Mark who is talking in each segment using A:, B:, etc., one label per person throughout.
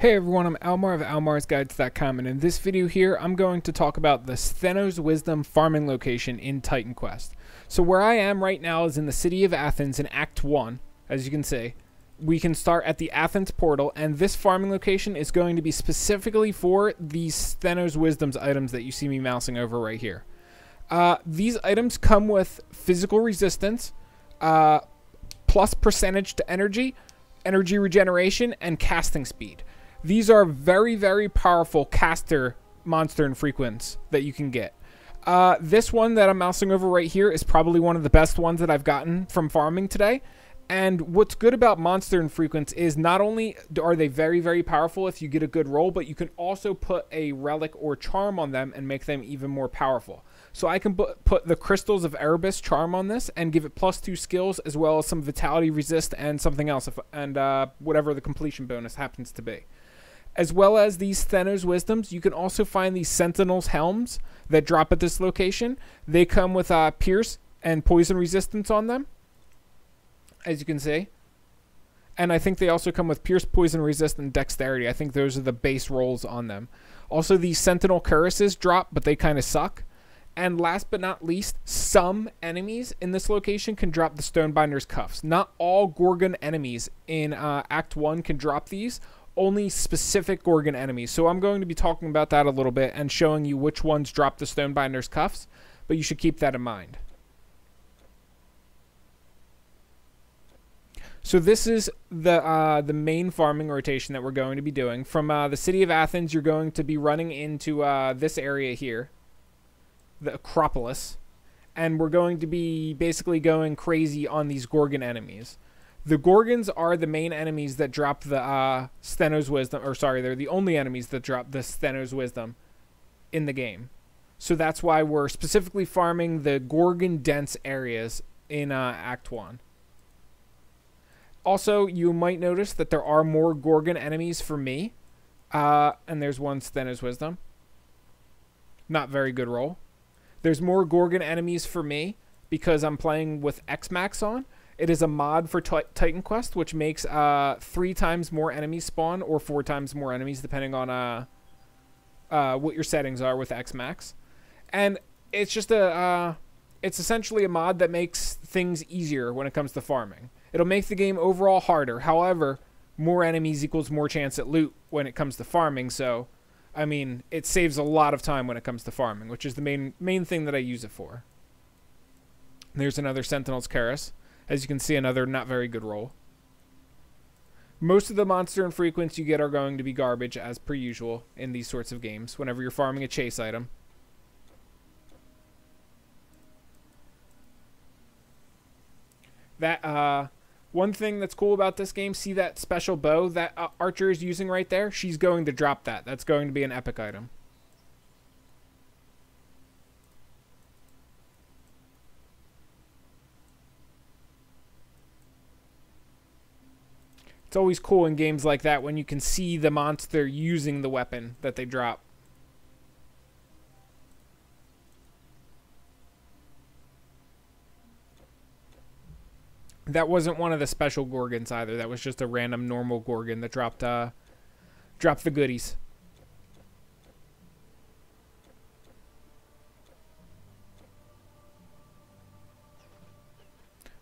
A: Hey everyone, I'm Almar of almarsguides.com and in this video here I'm going to talk about the Sthenos Wisdom farming location in Titan Quest. So where I am right now is in the city of Athens in Act 1, as you can see. We can start at the Athens portal and this farming location is going to be specifically for these Sthenos Wisdoms items that you see me mousing over right here. Uh, these items come with physical resistance, uh, plus percentage to energy, energy regeneration, and casting speed. These are very, very powerful caster monster and infrequents that you can get. Uh, this one that I'm mousing over right here is probably one of the best ones that I've gotten from farming today. And what's good about monster and infrequents is not only are they very, very powerful if you get a good roll, but you can also put a relic or charm on them and make them even more powerful. So I can put the Crystals of Erebus charm on this and give it plus two skills as well as some vitality resist and something else, if, and uh, whatever the completion bonus happens to be as well as these Sthenos Wisdoms, you can also find these Sentinels Helms that drop at this location. They come with uh, Pierce and Poison Resistance on them, as you can see. And I think they also come with Pierce, Poison Resist, and Dexterity. I think those are the base rolls on them. Also, these Sentinel Cuirasses drop, but they kind of suck. And last but not least, some enemies in this location can drop the Stonebinder's Cuffs. Not all Gorgon enemies in uh, Act 1 can drop these only specific Gorgon enemies. So I'm going to be talking about that a little bit and showing you which ones drop the Stonebinder's cuffs, but you should keep that in mind. So this is the uh, the main farming rotation that we're going to be doing. From uh, the city of Athens, you're going to be running into uh, this area here, the Acropolis, and we're going to be basically going crazy on these Gorgon enemies. The Gorgons are the main enemies that drop the uh, Sthenos Wisdom, or sorry, they're the only enemies that drop the Stheno's Wisdom in the game. So that's why we're specifically farming the Gorgon dense areas in uh, Act 1. Also, you might notice that there are more Gorgon enemies for me. Uh, and there's one Stheno's Wisdom. Not very good roll. There's more Gorgon enemies for me because I'm playing with X-Max on. It is a mod for Titan Quest, which makes uh, three times more enemies spawn or four times more enemies, depending on uh, uh, what your settings are with X-Max. And it's just a, uh, it's essentially a mod that makes things easier when it comes to farming. It'll make the game overall harder. However, more enemies equals more chance at loot when it comes to farming. So, I mean, it saves a lot of time when it comes to farming, which is the main main thing that I use it for. There's another Sentinel's Cuirass. As you can see, another not very good roll. Most of the monster infrequents you get are going to be garbage, as per usual, in these sorts of games, whenever you're farming a chase item. That, uh, one thing that's cool about this game, see that special bow that uh, Archer is using right there? She's going to drop that. That's going to be an epic item. It's always cool in games like that when you can see the monster using the weapon that they drop. That wasn't one of the special Gorgons either. That was just a random normal Gorgon that dropped uh dropped the goodies.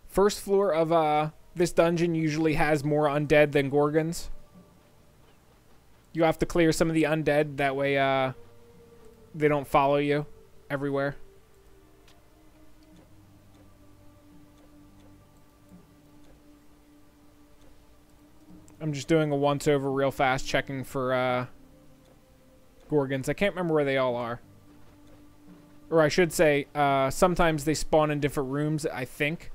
A: First floor of uh this dungeon usually has more undead than Gorgons. You have to clear some of the undead, that way uh, they don't follow you everywhere. I'm just doing a once over real fast, checking for uh, Gorgons. I can't remember where they all are. Or I should say, uh, sometimes they spawn in different rooms, I think.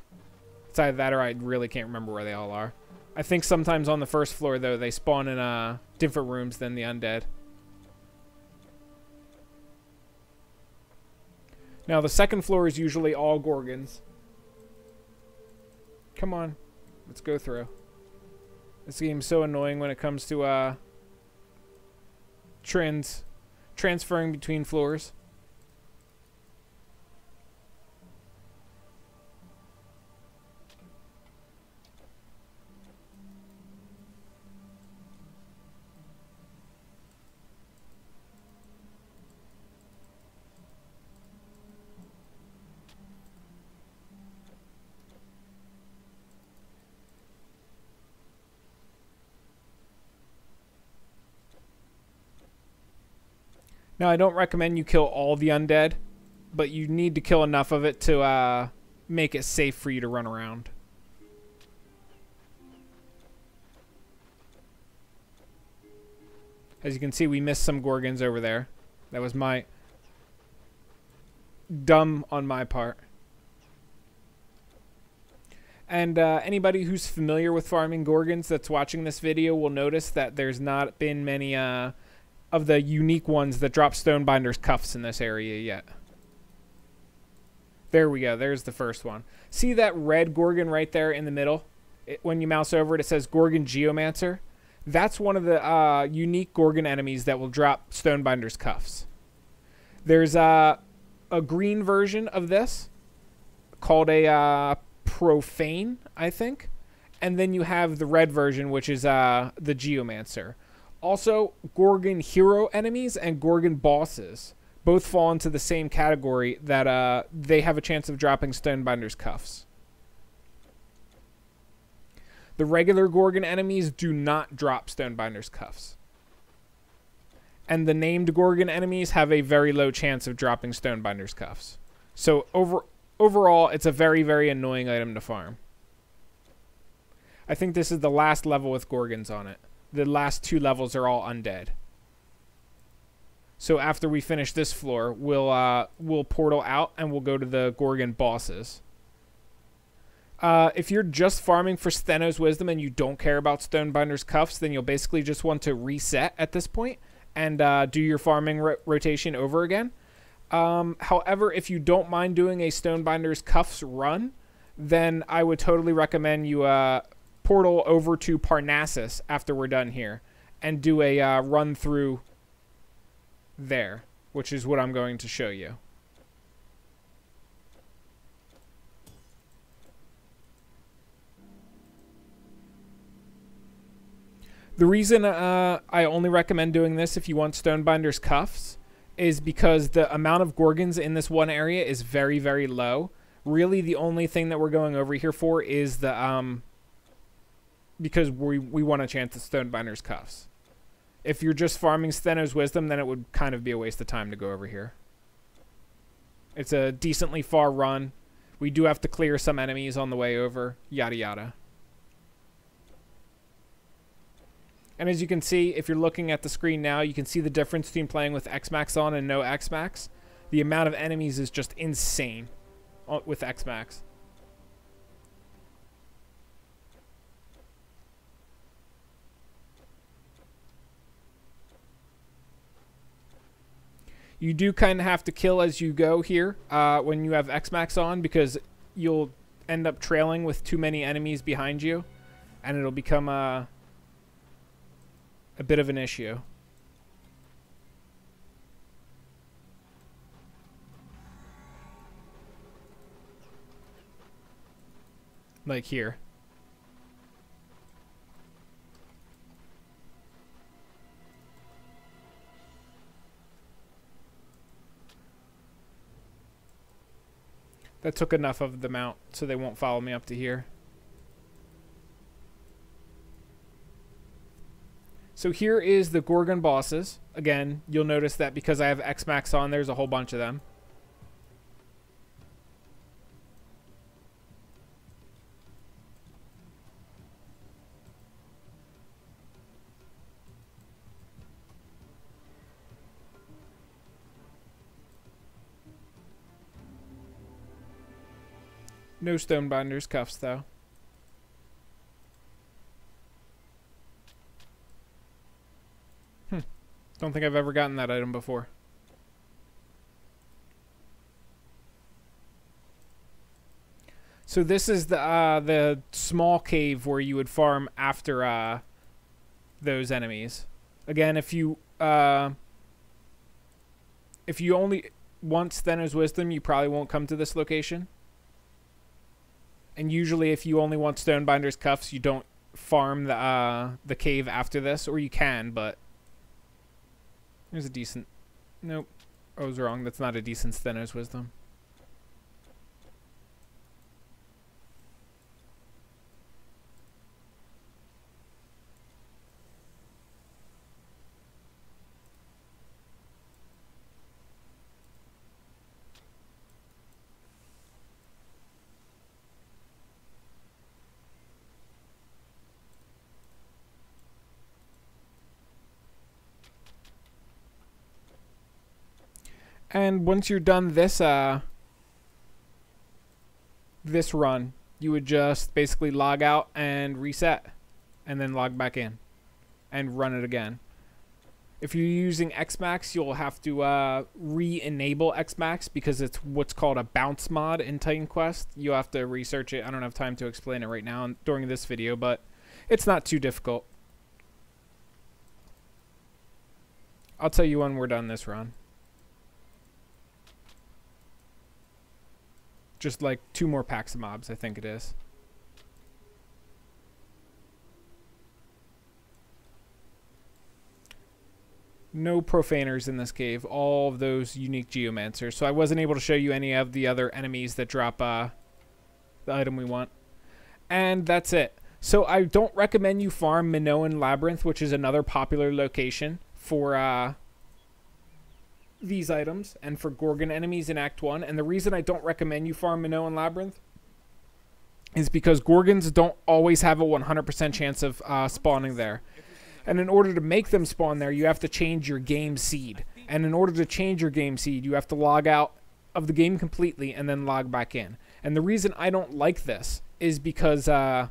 A: It's either that or I really can't remember where they all are. I think sometimes on the first floor, though, they spawn in uh, different rooms than the undead. Now, the second floor is usually all Gorgons. Come on. Let's go through. This game's so annoying when it comes to uh, trends transferring between floors. Now, I don't recommend you kill all the undead, but you need to kill enough of it to uh, make it safe for you to run around. As you can see, we missed some Gorgons over there. That was my... Dumb on my part. And uh, anybody who's familiar with farming Gorgons that's watching this video will notice that there's not been many uh, of the unique ones that drop Stonebinder's cuffs in this area yet. There we go. There's the first one. See that red Gorgon right there in the middle? It, when you mouse over it, it says Gorgon Geomancer. That's one of the uh, unique Gorgon enemies that will drop Stonebinder's cuffs. There's uh, a green version of this called a uh, Profane, I think. And then you have the red version, which is uh, the Geomancer. Also, Gorgon hero enemies and Gorgon bosses both fall into the same category that uh, they have a chance of dropping Stonebinder's cuffs. The regular Gorgon enemies do not drop Stonebinder's cuffs. And the named Gorgon enemies have a very low chance of dropping Stonebinder's cuffs. So over overall, it's a very, very annoying item to farm. I think this is the last level with Gorgons on it. The last two levels are all undead. So after we finish this floor, we'll uh, we'll portal out and we'll go to the Gorgon bosses. Uh, if you're just farming for Stheno's Wisdom and you don't care about Stonebinder's Cuffs, then you'll basically just want to reset at this point and uh, do your farming ro rotation over again. Um, however, if you don't mind doing a Stonebinder's Cuffs run, then I would totally recommend you uh, portal over to Parnassus after we're done here and do a uh, run through there, which is what I'm going to show you. The reason uh, I only recommend doing this if you want Stonebinder's cuffs is because the amount of Gorgons in this one area is very, very low. Really, the only thing that we're going over here for is the um, because we we want a chance at Stonebinder's cuffs. If you're just farming Stheno's Wisdom, then it would kind of be a waste of time to go over here. It's a decently far run. We do have to clear some enemies on the way over. Yada yada. And as you can see, if you're looking at the screen now, you can see the difference between playing with X-Max on and no X-Max. The amount of enemies is just insane uh, with X-Max. You do kind of have to kill as you go here uh, when you have X-Max on because you'll end up trailing with too many enemies behind you and it'll become a... Uh, a bit of an issue. Like here. That took enough of them out so they won't follow me up to here. So here is the Gorgon bosses. Again, you'll notice that because I have X-Max on, there's a whole bunch of them. No Stonebinder's cuffs, though. Hmm. Don't think I've ever gotten that item before. So this is the uh, the small cave where you would farm after uh, those enemies. Again, if you uh, if you only want Stheno's Wisdom, you probably won't come to this location. And usually, if you only want Stonebinder's Cuffs, you don't farm the uh, the cave after this, or you can, but there's a decent... Nope. I was wrong. That's not a decent Stheno's Wisdom. And once you're done this uh this run, you would just basically log out and reset and then log back in and run it again. If you're using Xmax, you'll have to uh, re-enable Xmax because it's what's called a bounce mod in Titan Quest. You'll have to research it. I don't have time to explain it right now during this video, but it's not too difficult. I'll tell you when we're done this run. Just like two more packs of mobs, I think it is. no profaners in this cave. All of those unique geomancers. So I wasn't able to show you any of the other enemies that drop uh, the item we want. And that's it. So I don't recommend you farm Minoan Labyrinth, which is another popular location for uh, these items and for Gorgon enemies in Act 1. And the reason I don't recommend you farm Minoan Labyrinth is because Gorgons don't always have a 100% chance of uh, spawning there. And in order to make them spawn there, you have to change your game seed. And in order to change your game seed, you have to log out of the game completely and then log back in. And the reason I don't like this is because uh,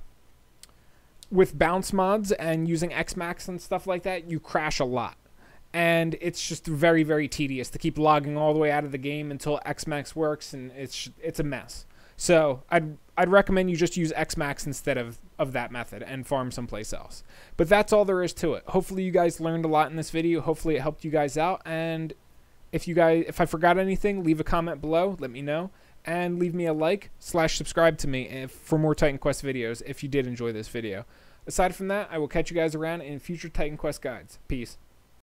A: with bounce mods and using Xmax and stuff like that, you crash a lot. And it's just very, very tedious to keep logging all the way out of the game until Xmax works, and it's it's a mess. So I'd I'd recommend you just use Xmax instead of, of that method and farm someplace else. But that's all there is to it. Hopefully you guys learned a lot in this video. Hopefully it helped you guys out. And if you guys if I forgot anything, leave a comment below. Let me know. And leave me a like slash subscribe to me if, for more Titan Quest videos if you did enjoy this video. Aside from that, I will catch you guys around in future Titan Quest guides. Peace.